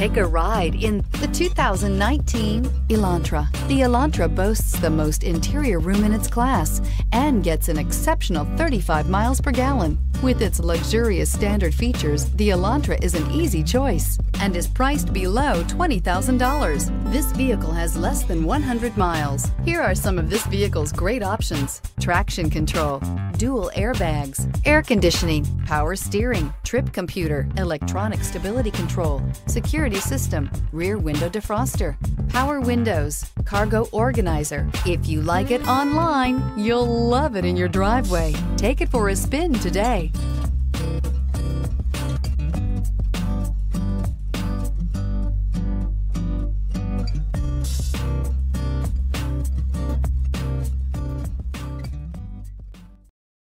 Take a ride in the 2019 Elantra. The Elantra boasts the most interior room in its class and gets an exceptional 35 miles per gallon. With its luxurious standard features, the Elantra is an easy choice and is priced below $20,000. This vehicle has less than 100 miles. Here are some of this vehicle's great options. Traction control, dual airbags, air conditioning, power steering, trip computer, electronic stability control, security system, rear window defroster, power windows, cargo organizer. If you like it online, you'll love it in your driveway. Take it for a spin today.